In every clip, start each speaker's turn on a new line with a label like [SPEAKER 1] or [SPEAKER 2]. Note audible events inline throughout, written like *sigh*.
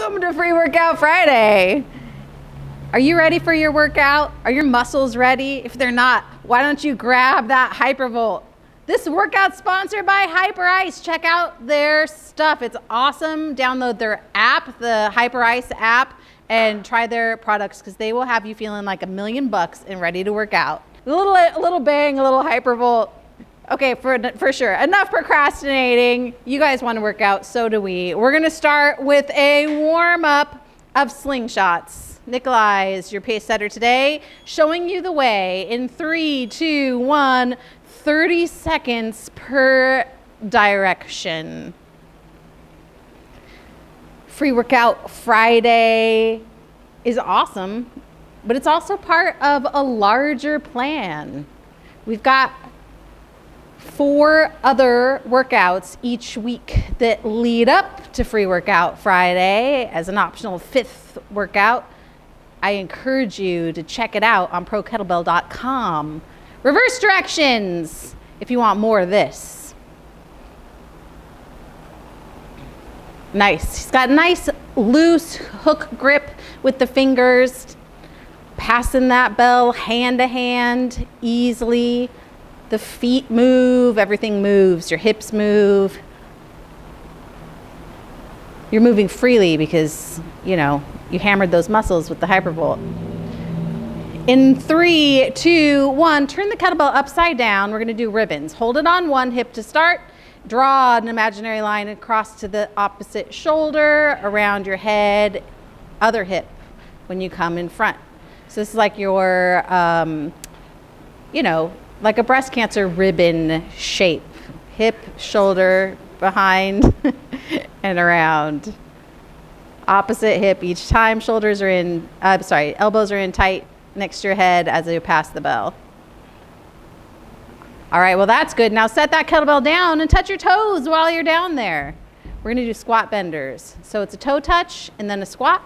[SPEAKER 1] Welcome to Free Workout Friday. Are you ready for your workout? Are your muscles ready? If they're not, why don't you grab that Hypervolt? This workout sponsored by Hyperice. Check out their stuff. It's awesome. Download their app, the Hyperice app, and try their products because they will have you feeling like a million bucks and ready to work out. A little, a little bang, a little Hypervolt. Okay, for, for sure. Enough procrastinating. You guys want to work out, so do we. We're going to start with a warm up of slingshots. Nikolai is your pace setter today, showing you the way in three, two, one, 30 seconds per direction. Free Workout Friday is awesome, but it's also part of a larger plan. We've got four other workouts each week that lead up to Free Workout Friday as an optional fifth workout. I encourage you to check it out on prokettlebell.com. Reverse directions if you want more of this. Nice. He's got a nice loose hook grip with the fingers, passing that bell hand to hand easily the feet move, everything moves, your hips move. You're moving freely because, you know, you hammered those muscles with the hypervolt. In three, two, one, turn the kettlebell upside down. We're gonna do ribbons. Hold it on one hip to start. Draw an imaginary line across to the opposite shoulder, around your head, other hip when you come in front. So this is like your, um, you know, like a breast cancer ribbon shape hip, shoulder, behind, *laughs* and around. Opposite hip each time. Shoulders are in, uh, sorry, elbows are in tight next to your head as you pass the bell. All right, well, that's good. Now set that kettlebell down and touch your toes while you're down there. We're to do squat benders. So it's a toe touch and then a squat.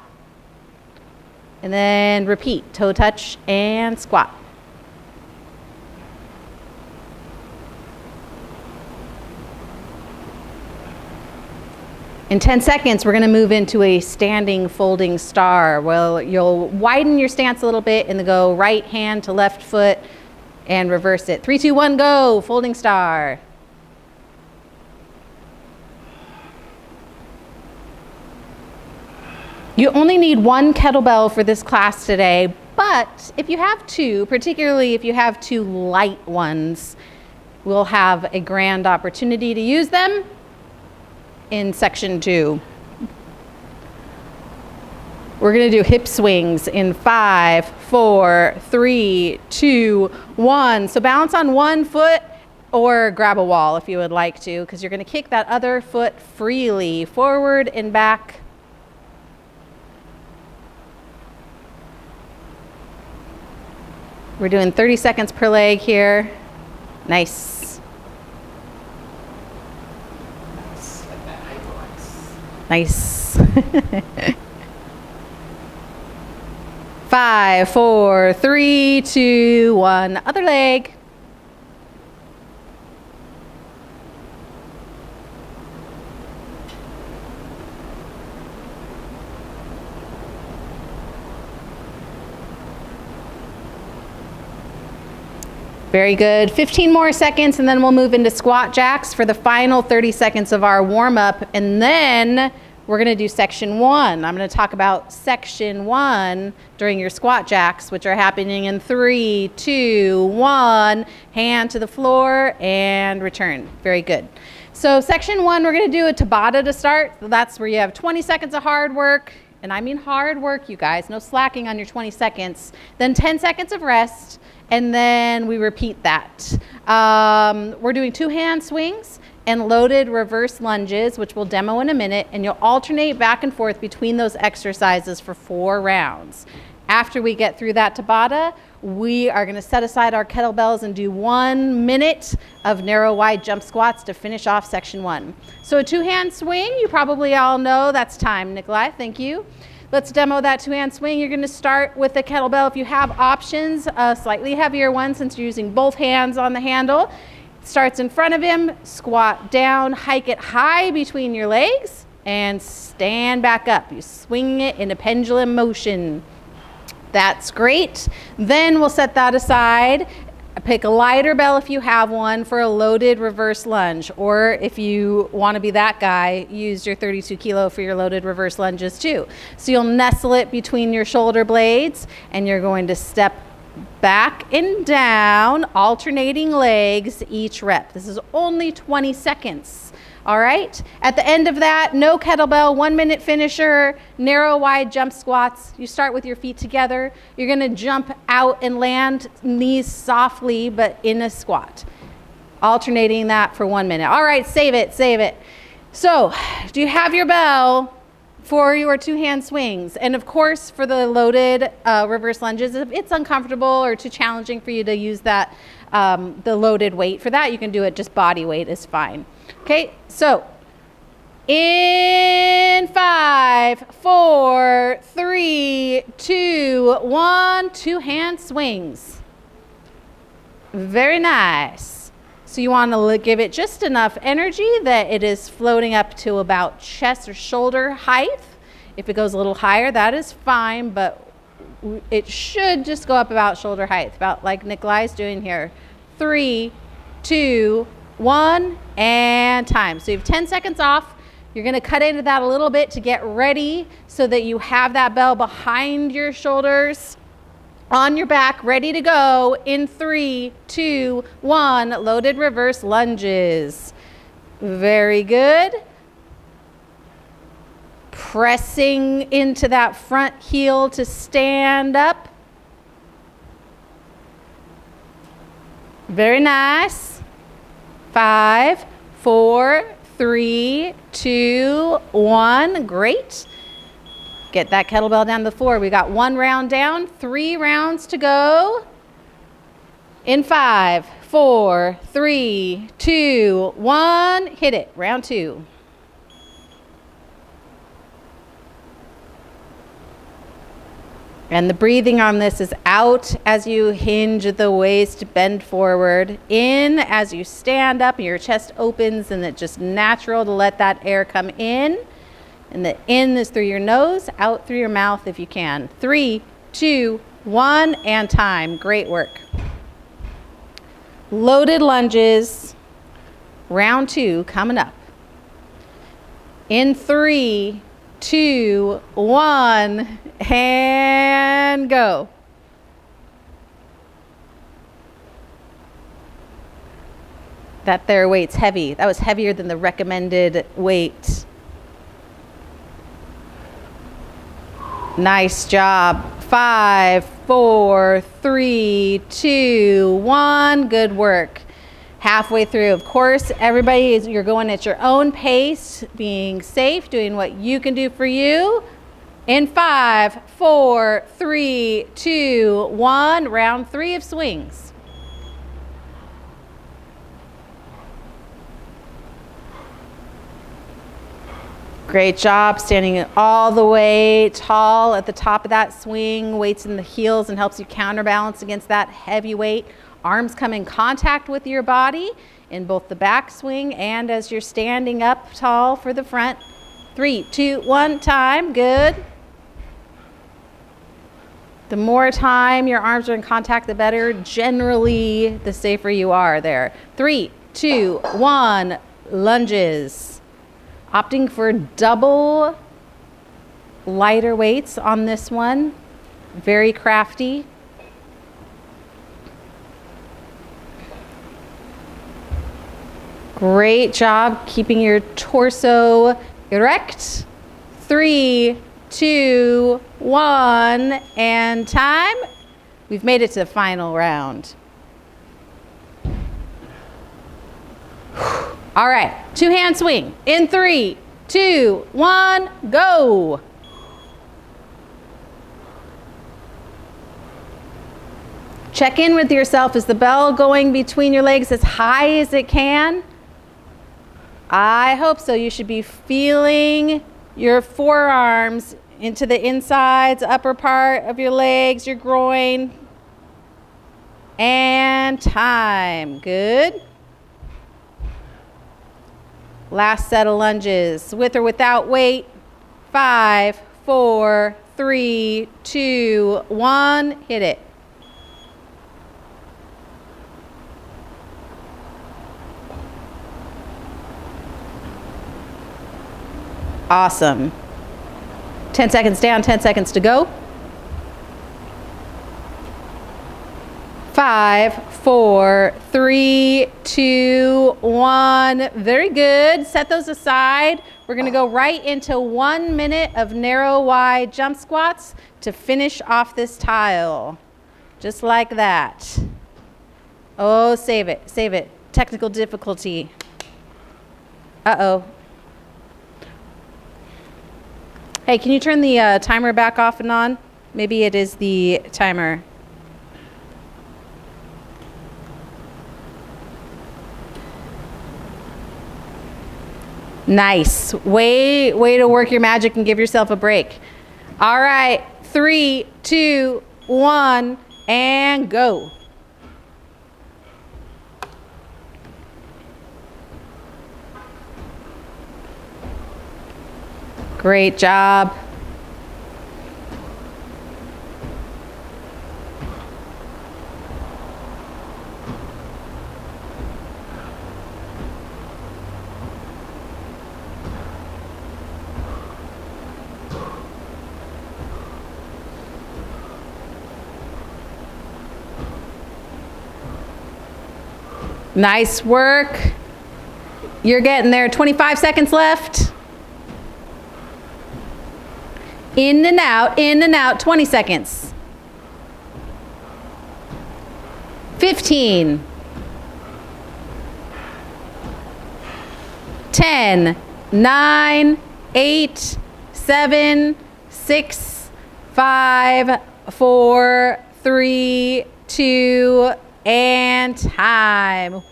[SPEAKER 1] And then repeat toe touch and squat. In 10 seconds, we're going to move into a standing folding star. Well, you'll widen your stance a little bit and then go right hand to left foot and reverse it. Three, two, one, go. Folding star. You only need one kettlebell for this class today, but if you have two, particularly if you have two light ones, we'll have a grand opportunity to use them in section two. We're going to do hip swings in five, four, three, two, one. So balance on one foot or grab a wall if you would like to, because you're going to kick that other foot freely forward and back. We're doing 30 seconds per leg here. Nice. Nice. *laughs* Five, four, three, two, one. Other leg. Very good. 15 more seconds and then we'll move into squat jacks for the final 30 seconds of our warm up. And then we're going to do section one. I'm going to talk about section one during your squat jacks, which are happening in three, two, one, hand to the floor and return. Very good. So section one, we're going to do a Tabata to start. That's where you have 20 seconds of hard work. And I mean hard work, you guys. No slacking on your 20 seconds. Then 10 seconds of rest and then we repeat that. Um, we're doing two hand swings and loaded reverse lunges, which we'll demo in a minute, and you'll alternate back and forth between those exercises for four rounds. After we get through that Tabata, we are going to set aside our kettlebells and do one minute of narrow wide jump squats to finish off section one. So a two hand swing, you probably all know that's time, Nikolai, thank you. Let's demo that two-hand swing. You're gonna start with the kettlebell. If you have options, a slightly heavier one since you're using both hands on the handle. Starts in front of him, squat down, hike it high between your legs, and stand back up. You swing it in a pendulum motion. That's great. Then we'll set that aside. Pick a lighter bell if you have one for a loaded reverse lunge. Or if you want to be that guy, use your 32 kilo for your loaded reverse lunges too. So you'll nestle it between your shoulder blades and you're going to step back and down, alternating legs each rep. This is only 20 seconds. All right. At the end of that, no kettlebell, one minute finisher, narrow wide jump squats. You start with your feet together. You're going to jump out and land knees softly, but in a squat. Alternating that for one minute. All right, save it, save it. So, do you have your bell? For your two hand swings. And of course, for the loaded uh, reverse lunges, if it's uncomfortable or too challenging for you to use that, um, the loaded weight, for that you can do it just body weight is fine. Okay, so in five, four, three, two, one, two hand swings. Very nice. So you want to give it just enough energy that it is floating up to about chest or shoulder height. If it goes a little higher, that is fine, but it should just go up about shoulder height, about like Nikolai's doing here. Three, two, one, and time. So you have 10 seconds off. You're gonna cut into that a little bit to get ready so that you have that bell behind your shoulders, on your back, ready to go in three, two, one, loaded reverse lunges. Very good. Pressing into that front heel to stand up. Very nice. Five, four, three, two, one. Great. Get that kettlebell down the floor. We got one round down, three rounds to go. In five, four, three, two, one. Hit it. Round two. And the breathing on this is out as you hinge the waist, bend forward, in as you stand up your chest opens, and it's just natural to let that air come in. And the in is through your nose, out through your mouth if you can. Three, two, one, and time. Great work. Loaded lunges, round two coming up. In three, two, one, and go. That there weight's heavy. That was heavier than the recommended weight. Nice job. Five, four, three, two, one. Good work halfway through. Of course, everybody is you're going at your own pace, being safe, doing what you can do for you. In five, four, three, two, one, round three of swings. Great job standing all the way tall at the top of that swing, weights in the heels and helps you counterbalance against that heavy weight Arms come in contact with your body in both the back swing and as you're standing up tall for the front. Three, two, one, time. Good. The more time your arms are in contact, the better. Generally, the safer you are there. Three, two, one, lunges. Opting for double lighter weights on this one. Very crafty. Great job keeping your torso erect. Three, two, one, and time. We've made it to the final round. *sighs* All right, two hand swing in three, two, one, go. Check in with yourself. Is the bell going between your legs as high as it can? I hope so. You should be feeling your forearms into the insides, upper part of your legs, your groin. And time. Good. Last set of lunges, with or without weight. Five, four, three, two, one. Hit it. Awesome. 10 seconds down, 10 seconds to go. Five, four, three, two, one. Very good. Set those aside. We're going to go right into one minute of narrow wide jump squats to finish off this tile. Just like that. Oh, save it, save it. Technical difficulty. Uh-oh. Hey, can you turn the uh, timer back off and on? Maybe it is the timer. Nice. Way, way to work your magic and give yourself a break. All right, three, two, one, and go. Great job. Nice work. You're getting there. 25 seconds left. In and out, in and out, 20 seconds. 15. 10, 9, 8, 7, 6, 5, 4, 3, 2, and time.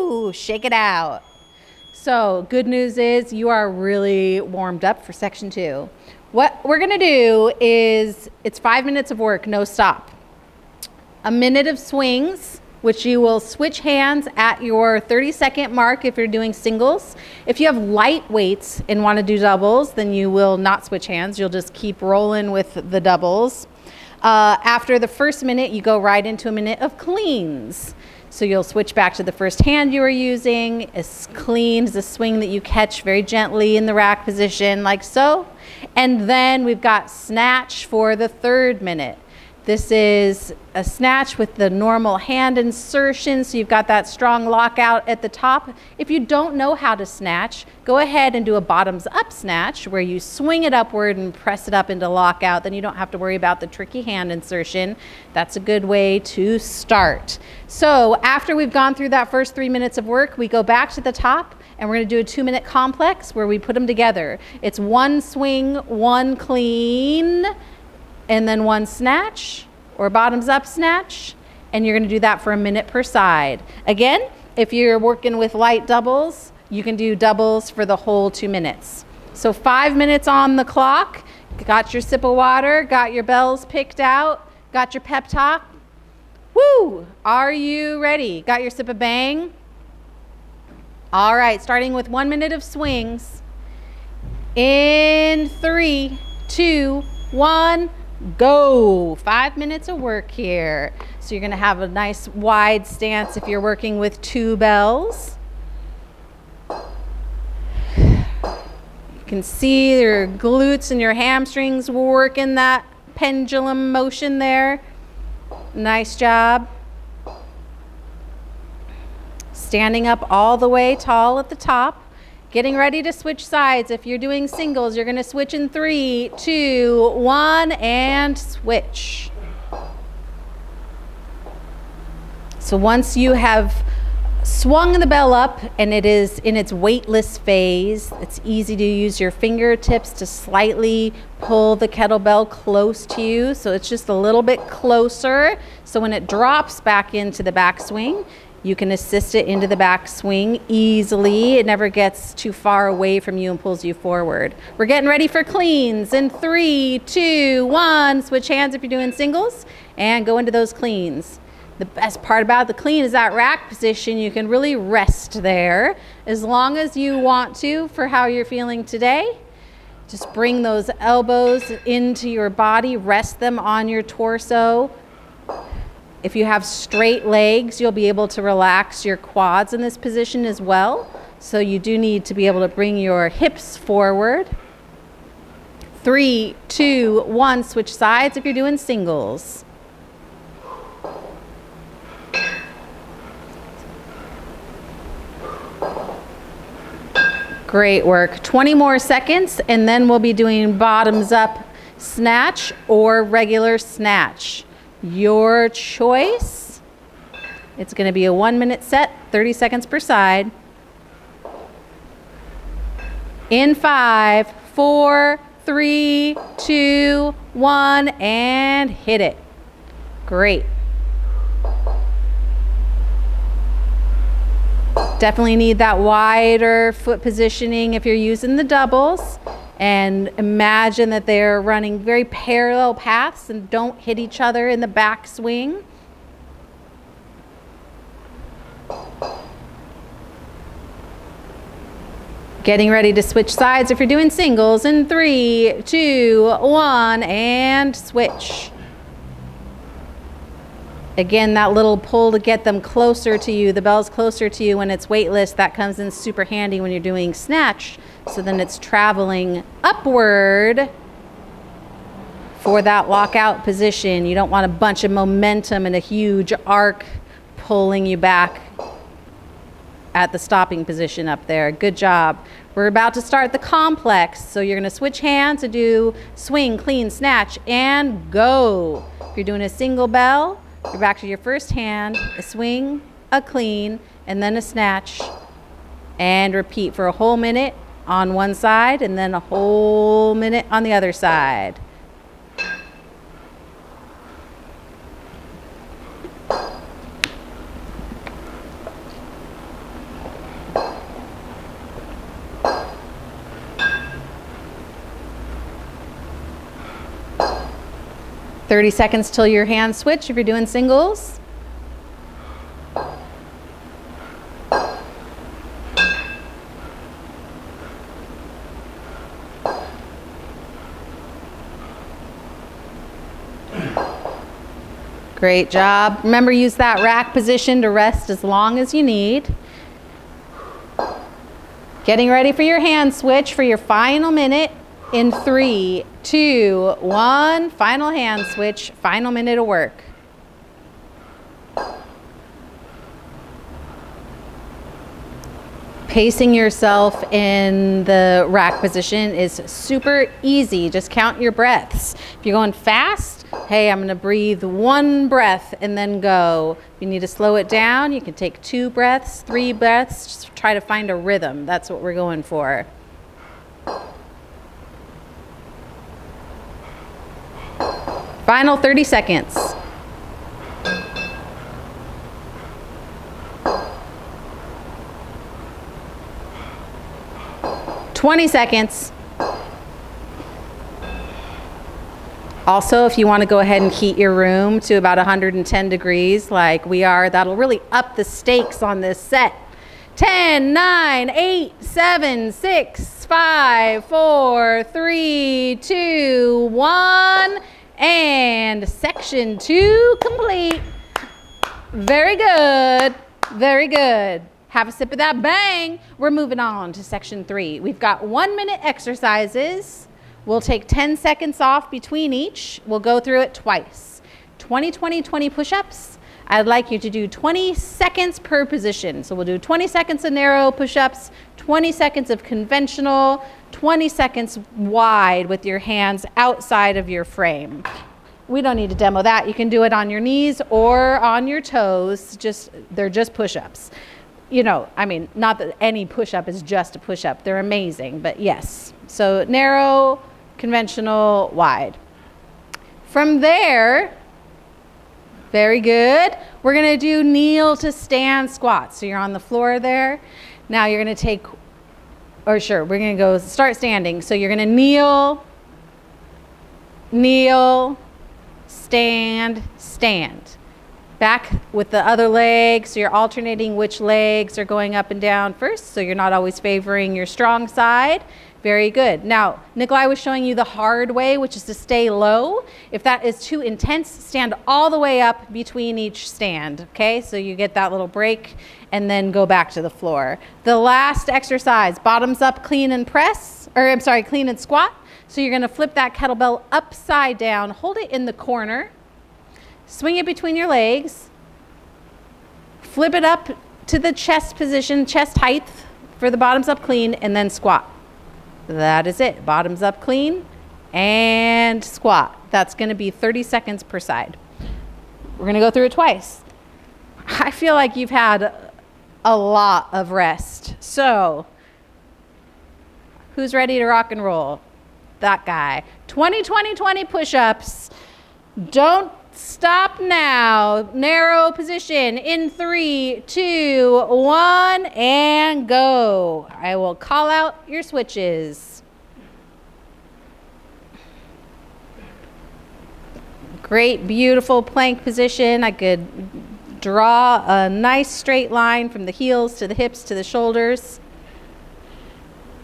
[SPEAKER 1] Woo! Shake it out. So, good news is you are really warmed up for section two. What we're gonna do is, it's five minutes of work, no stop. A minute of swings, which you will switch hands at your 30 second mark if you're doing singles. If you have light weights and wanna do doubles, then you will not switch hands. You'll just keep rolling with the doubles. Uh, after the first minute, you go right into a minute of cleans. So you'll switch back to the first hand you were using. As clean as a swing that you catch very gently in the rack position, like so. And then we've got snatch for the third minute. This is a snatch with the normal hand insertion, so you've got that strong lockout at the top. If you don't know how to snatch, go ahead and do a bottoms up snatch where you swing it upward and press it up into lockout. Then you don't have to worry about the tricky hand insertion. That's a good way to start. So after we've gone through that first three minutes of work, we go back to the top and we're gonna do a two minute complex where we put them together. It's one swing, one clean, and then one snatch or bottoms up snatch. And you're gonna do that for a minute per side. Again, if you're working with light doubles, you can do doubles for the whole two minutes. So five minutes on the clock, got your sip of water, got your bells picked out, got your pep talk. Woo! Are you ready? Got your sip of bang? All right, starting with one minute of swings. In three, two, one, go. Five minutes of work here. So you're gonna have a nice wide stance if you're working with two bells. You can see your glutes and your hamstrings working that pendulum motion there. Nice job. Standing up all the way tall at the top. Getting ready to switch sides. If you're doing singles, you're gonna switch in three, two, one, and switch. So once you have swung the bell up and it is in its weightless phase, it's easy to use your fingertips to slightly pull the kettlebell close to you. So it's just a little bit closer. So when it drops back into the backswing, you can assist it into the back swing easily. It never gets too far away from you and pulls you forward. We're getting ready for cleans in three, two, one. Switch hands if you're doing singles and go into those cleans. The best part about the clean is that rack position. You can really rest there. as long as you want to for how you're feeling today. Just bring those elbows into your body, rest them on your torso. If you have straight legs, you'll be able to relax your quads in this position as well. So you do need to be able to bring your hips forward. Three, two, one, switch sides if you're doing singles. Great work. 20 more seconds and then we'll be doing bottoms up snatch or regular snatch. Your choice. It's going to be a one minute set, 30 seconds per side. In five, four, three, two, one, and hit it. Great. Definitely need that wider foot positioning if you're using the doubles. And imagine that they're running very parallel paths and don't hit each other in the back swing. Getting ready to switch sides if you're doing singles in three, two, one, and switch. Again, that little pull to get them closer to you, the bell's closer to you when it's weightless, that comes in super handy when you're doing snatch. So then it's traveling upward for that lockout position. You don't want a bunch of momentum and a huge arc pulling you back at the stopping position up there. Good job. We're about to start the complex. So you're going to switch hands and do swing, clean, snatch, and go. If you're doing a single bell, you're back to your first hand, a swing, a clean, and then a snatch. And repeat for a whole minute on one side and then a whole minute on the other side. Thirty seconds till your hands switch if you're doing singles. Great job. Remember, use that rack position to rest as long as you need. Getting ready for your hand switch for your final minute in three, two, one. Final hand switch, final minute of work. Pacing yourself in the rack position is super easy. Just count your breaths. If you're going fast, hey, I'm gonna breathe one breath and then go. If you need to slow it down, you can take two breaths, three breaths, just try to find a rhythm. That's what we're going for. Final 30 seconds. 20 seconds. Also, if you want to go ahead and heat your room to about 110 degrees like we are, that'll really up the stakes on this set. 10, 9, 8, 7, 6, 5, 4, 3, 2, 1, and section two complete. Very good, very good. Have a sip of that bang. We're moving on to section three. We've got one minute exercises. We'll take 10 seconds off between each. We'll go through it twice. 20, 20, 20 push-ups. I'd like you to do 20 seconds per position. So we'll do 20 seconds of narrow push-ups, 20 seconds of conventional, 20 seconds wide with your hands outside of your frame. We don't need to demo that. You can do it on your knees or on your toes. Just They're just push-ups you know, I mean, not that any push up is just a push up, they're amazing, but yes. So narrow, conventional, wide. From there, very good. We're gonna do kneel to stand squats. So you're on the floor there. Now you're gonna take, or sure, we're gonna go start standing. So you're gonna kneel, kneel, stand, stand. Back with the other leg, so you're alternating which legs are going up and down first, so you're not always favoring your strong side. Very good. Now, Nikolai was showing you the hard way, which is to stay low. If that is too intense, stand all the way up between each stand, okay? So you get that little break and then go back to the floor. The last exercise, bottoms up, clean and press, or I'm sorry, clean and squat. So you're gonna flip that kettlebell upside down, hold it in the corner, swing it between your legs, flip it up to the chest position, chest height for the bottoms up clean, and then squat. That is it. Bottoms up clean and squat. That's going to be 30 seconds per side. We're going to go through it twice. I feel like you've had a lot of rest. So, who's ready to rock and roll? That guy. 20, 20, 20 push ups. Don't stop now. Narrow position in three, two, one, and go. I will call out your switches. Great, beautiful plank position. I could draw a nice straight line from the heels to the hips to the shoulders.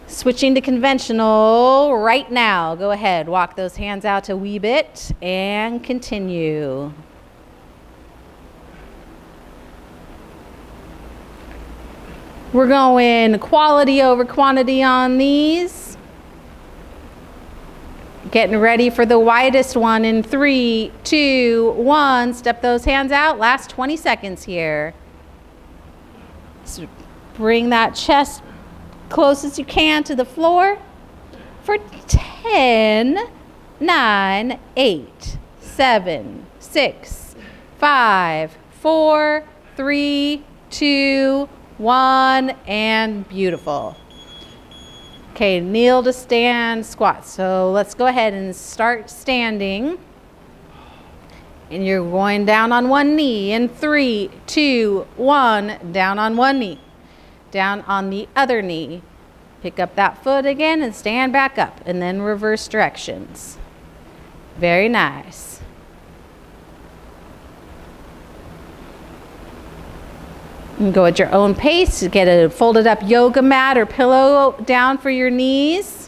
[SPEAKER 1] Switching to conventional right now. Go ahead, walk those hands out a wee bit and continue. We're going quality over quantity on these. Getting ready for the widest one in three, two, one. Step those hands out. Last 20 seconds here. So bring that chest close as you can to the floor for 10, 9, 8, 7, 6, 5, 4, 3, 2, 1, and beautiful. Okay, kneel to stand, squat. So let's go ahead and start standing. And you're going down on one knee in three, two, one, down on one knee down on the other knee. Pick up that foot again and stand back up and then reverse directions. Very nice. And go at your own pace. Get a folded up yoga mat or pillow down for your knees.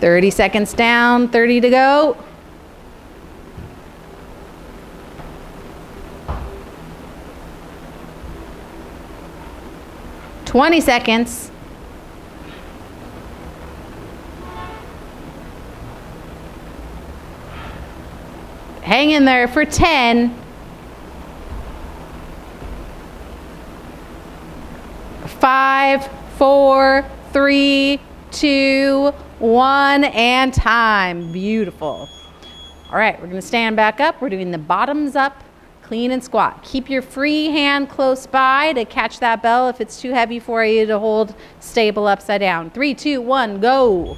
[SPEAKER 1] 30 seconds down, 30 to go. Twenty seconds. Hang in there for 10. Five, four, three, two, one, and time. Beautiful. All right, we're gonna stand back up. We're doing the bottoms up, clean and squat. Keep your free hand close by to catch that bell if it's too heavy for you to hold stable upside down. Three, two, one, go.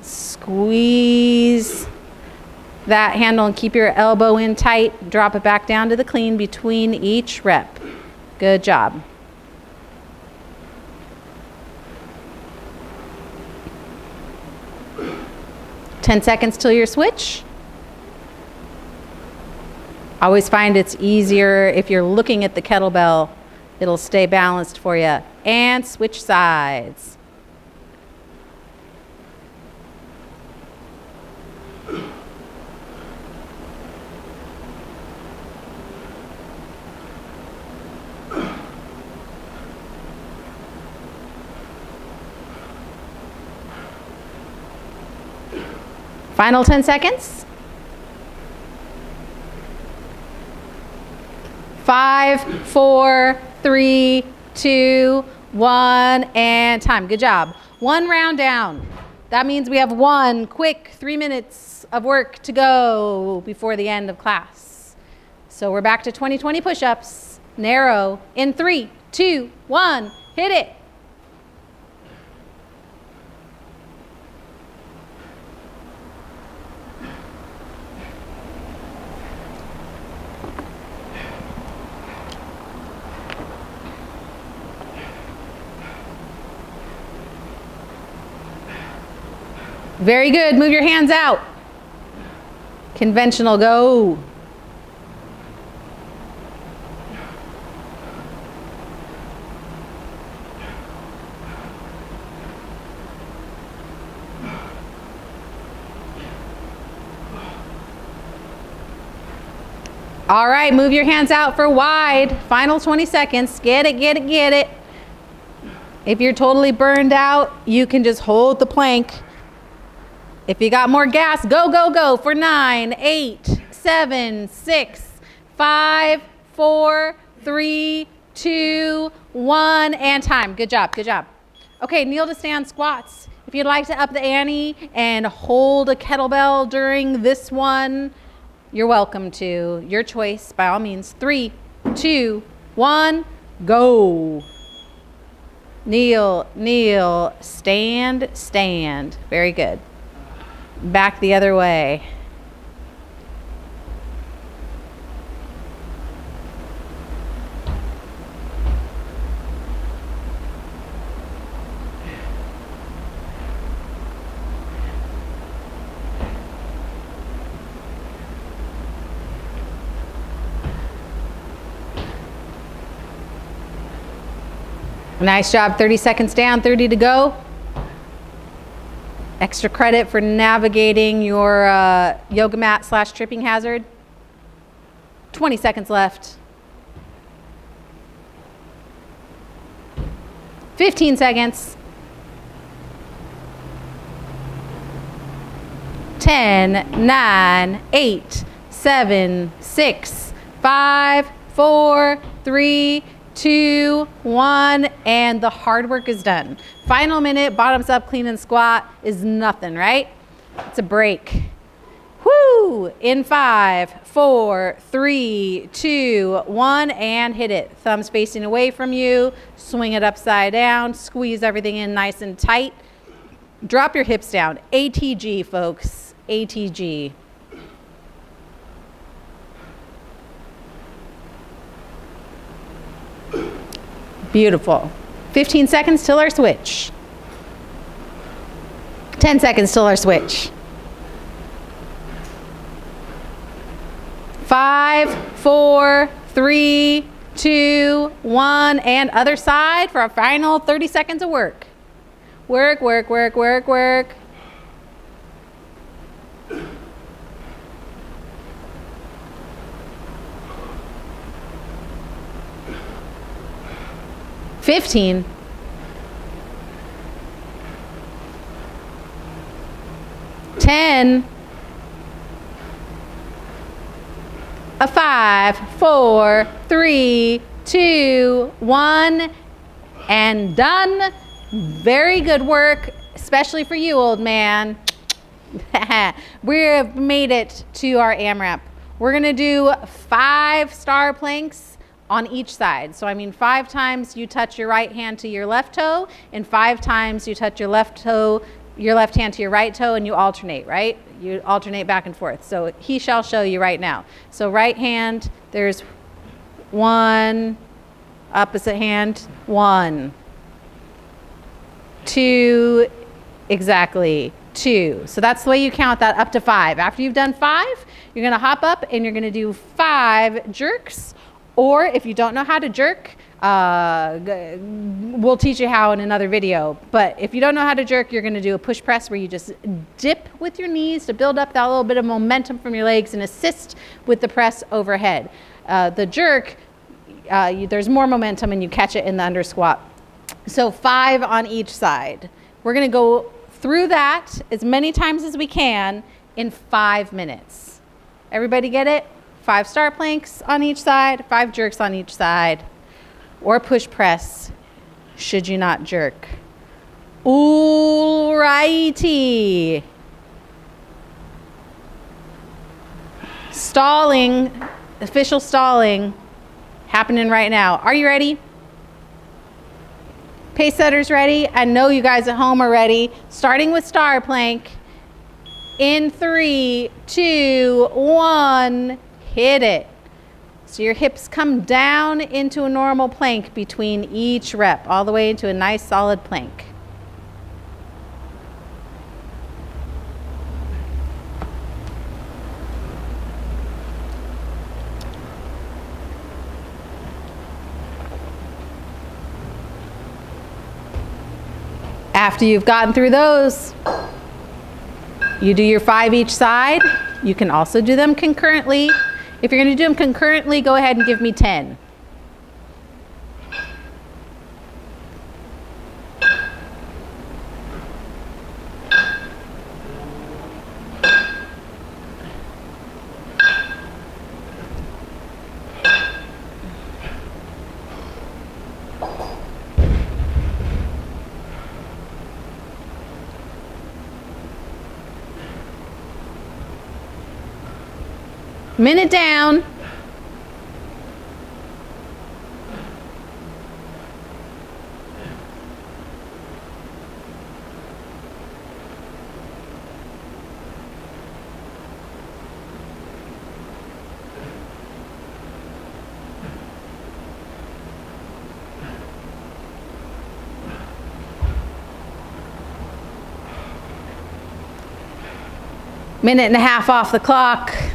[SPEAKER 1] Squeeze that handle and keep your elbow in tight. Drop it back down to the clean between each rep. Good job. 10 seconds till your switch. Always find it's easier if you're looking at the kettlebell, it'll stay balanced for you. And switch sides. Final 10 seconds. Five, four, three, two, one, and time. Good job. One round down. That means we have one quick three minutes of work to go before the end of class. So we're back to 20-20 push-ups. Narrow in three, two, one, hit it. Very good. Move your hands out. Conventional, go. All right, move your hands out for wide. Final 20 seconds. Get it, get it, get it. If you're totally burned out, you can just hold the plank. If you got more gas, go, go, go for nine, eight, seven, six, five, four, three, two, one, and time. Good job, good job. Okay, kneel to stand squats. If you'd like to up the ante and hold a kettlebell during this one, you're welcome to. Your choice, by all means. Three, two, one, go. Kneel, kneel, stand, stand. Very good. Back the other way. Nice job. 30 seconds down, 30 to go. Extra credit for navigating your uh, yoga mat slash tripping hazard. 20 seconds left. 15 seconds. 10, 9, 8, 7, 6, 5, 4, 3, two, one, and the hard work is done. Final minute, bottoms up, clean and squat is nothing, right? It's a break. Woo! In five, four, three, two, one, and hit it. Thumbs facing away from you. Swing it upside down. Squeeze everything in nice and tight. Drop your hips down. ATG, folks. ATG. Beautiful. 15 seconds till our switch. 10 seconds till our switch. Five, four, three, two, one, and other side for our final 30 seconds of work. Work, work, work, work, work. 15. Ten. A five, four, three, two, one, and done. Very good work, especially for you, old man. *laughs* We've made it to our AMRAP. We're gonna do five star planks on each side. So I mean five times you touch your right hand to your left toe and five times you touch your left toe, your left hand to your right toe and you alternate, right? You alternate back and forth. So he shall show you right now. So right hand, there's one, opposite hand, one, two, exactly, two. So that's the way you count that up to five. After you've done five, you're gonna hop up and you're gonna do five jerks or if you don't know how to jerk, uh, we'll teach you how in another video. But if you don't know how to jerk, you're gonna do a push press where you just dip with your knees to build up that little bit of momentum from your legs and assist with the press overhead. Uh, the jerk, uh, you, there's more momentum and you catch it in the under squat. So five on each side. We're gonna go through that as many times as we can in five minutes. Everybody get it? Five star planks on each side, five jerks on each side, or push press should you not jerk. Alrighty. Stalling, official stalling happening right now. Are you ready? Pace setters ready? I know you guys at home are ready. Starting with star plank. In three, two, one hit it. So your hips come down into a normal plank between each rep, all the way into a nice solid plank. After you've gotten through those, you do your five each side. You can also do them concurrently. If you're going to do them concurrently, go ahead and give me 10. Minute down. Minute and a half off the clock.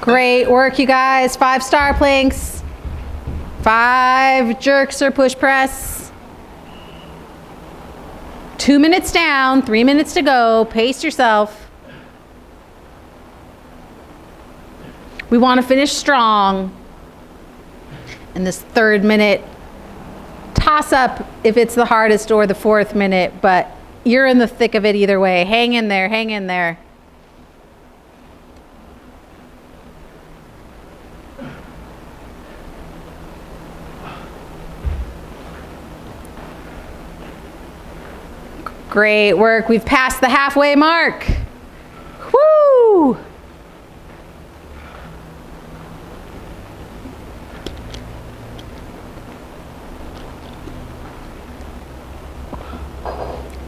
[SPEAKER 1] Great work, you guys. Five star planks, five jerks or push press. Two minutes down, three minutes to go. Pace yourself. We want to finish strong. In this third minute, toss up if it's the hardest or the fourth minute, but you're in the thick of it either way. Hang in there, hang in there. Great work. We've passed the halfway mark. Woo!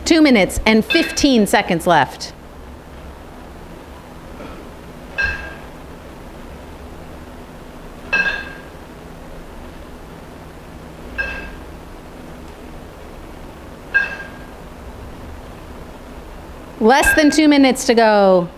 [SPEAKER 1] Two minutes and 15 seconds left. Less than two minutes to go.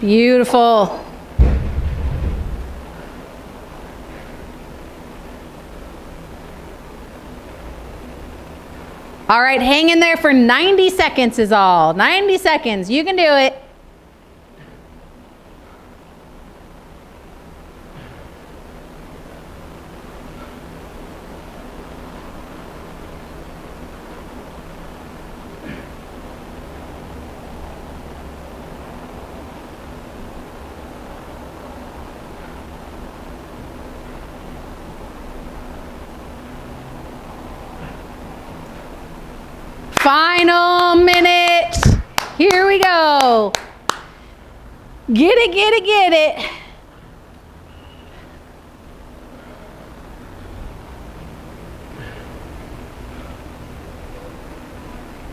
[SPEAKER 1] Beautiful. All right, hang in there for 90 seconds is all. 90 seconds. You can do it. Final minute. Here we go. Get it, get it, get it.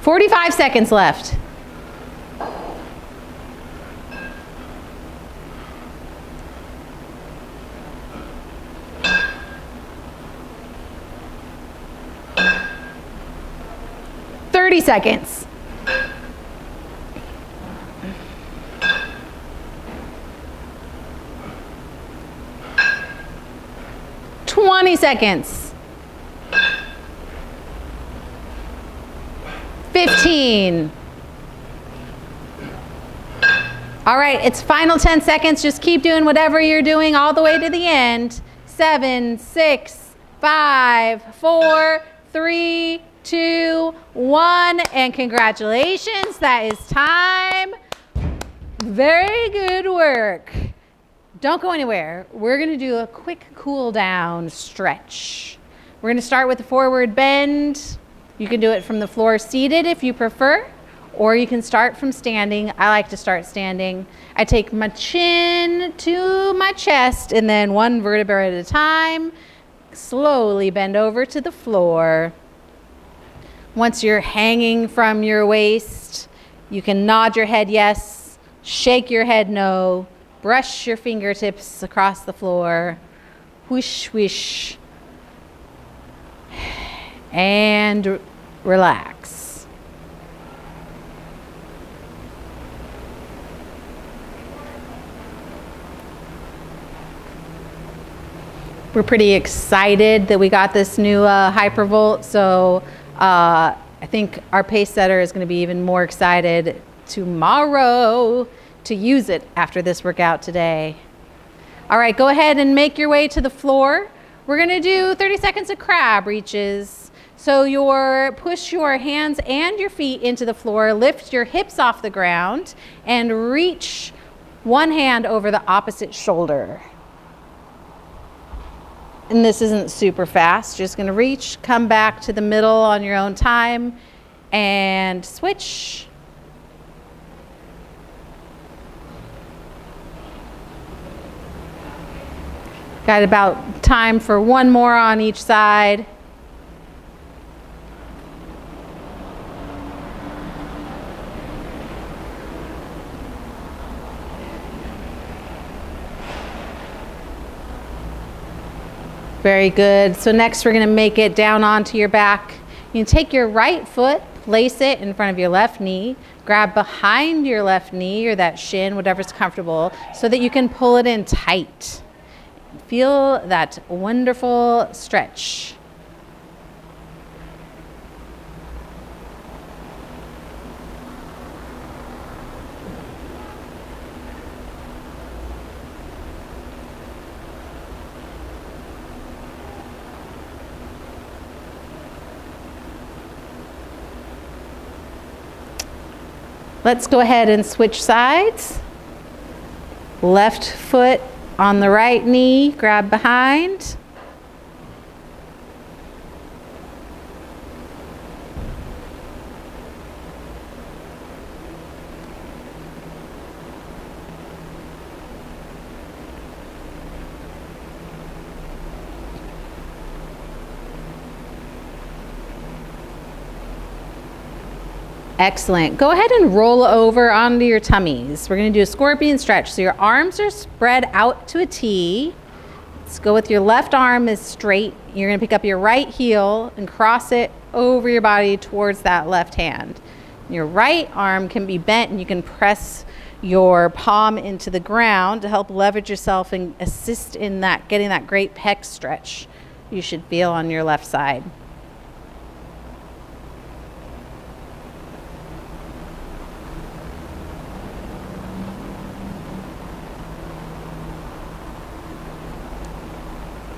[SPEAKER 1] Forty-five seconds left. 30 seconds. Twenty seconds. Fifteen. All right, it's final 10 seconds. Just keep doing whatever you're doing all the way to the end. Seven, six, five, four, three, two, one, and congratulations, that is time. Very good work. Don't go anywhere. We're gonna do a quick cool down stretch. We're gonna start with the forward bend. You can do it from the floor seated if you prefer, or you can start from standing. I like to start standing. I take my chin to my chest and then one vertebra at a time, slowly bend over to the floor. Once you're hanging from your waist, you can nod your head yes, shake your head no, brush your fingertips across the floor, whoosh, whoosh, and relax. We're pretty excited that we got this new uh, Hypervolt. So uh, I think our pace setter is going to be even more excited tomorrow to use it after this workout today. All right, go ahead and make your way to the floor. We're to do 30 seconds of crab reaches. So your push your hands and your feet into the floor, lift your hips off the ground, and reach one hand over the opposite shoulder and this isn't super fast. Just gonna reach, come back to the middle on your own time, and switch. Got about time for one more on each side. Very good. So next we're gonna make it down onto your back. You take your right foot, place it in front of your left knee, grab behind your left knee or that shin, whatever's comfortable, so that you can pull it in tight. Feel that wonderful stretch. Let's go ahead and switch sides. Left foot on the right knee, grab behind. Excellent. Go ahead and roll over onto your tummies. We're going to do a scorpion stretch. So your arms are spread out to a T. Let's go with your left arm is straight. You're going to pick up your right heel and cross it over your body towards that left hand. Your right arm can be bent and you can press your palm into the ground to help leverage yourself and assist in that getting that great pec stretch you should feel on your left side.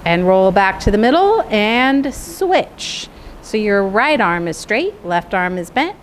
[SPEAKER 1] And roll back to the middle and switch. So your right arm is straight, left arm is bent.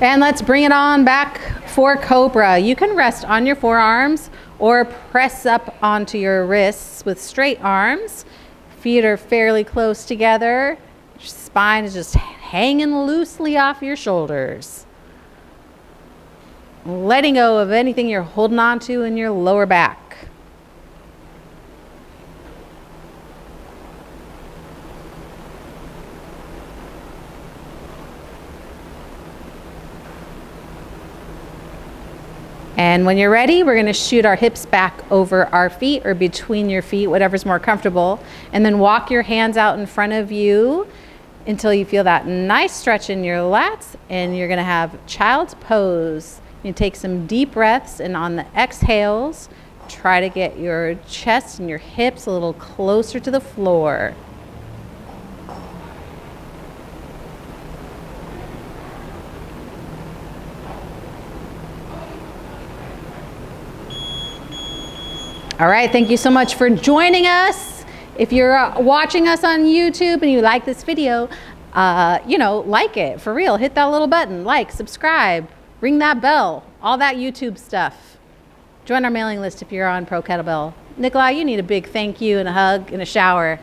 [SPEAKER 1] And let's bring it on back for Cobra. You can rest on your forearms or press up onto your wrists with straight arms. Feet are fairly close together. Your spine is just hanging loosely off your shoulders. Letting go of anything you're holding on to in your lower back. And when you're ready, we're gonna shoot our hips back over our feet or between your feet, whatever's more comfortable. And then walk your hands out in front of you until you feel that nice stretch in your lats. And you're gonna have child's pose. You take some deep breaths and on the exhales, try to get your chest and your hips a little closer to the floor. All right, thank you so much for joining us. If you're uh, watching us on YouTube and you like this video, uh, you know, like it for real. Hit that little button, like, subscribe, ring that bell, all that YouTube stuff. Join our mailing list if you're on Pro Kettlebell. Nikolai, you need a big thank you and a hug and a shower.